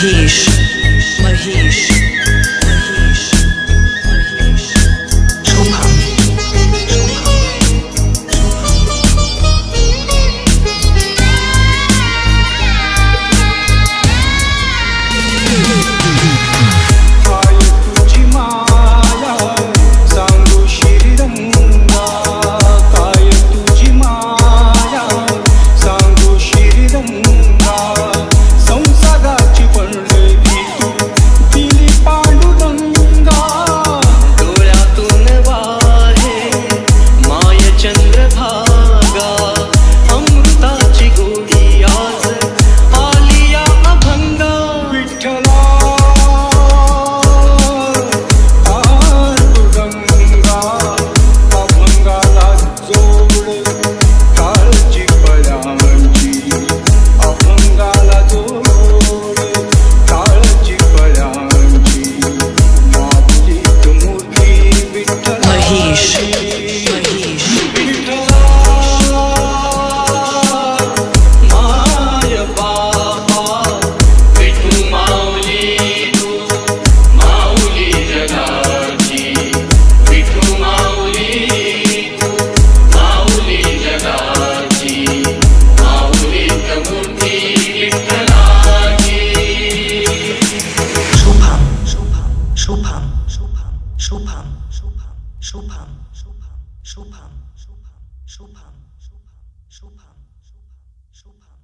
Riche 收盘收盘收盘收盘收盘收盘收盘收盘收盘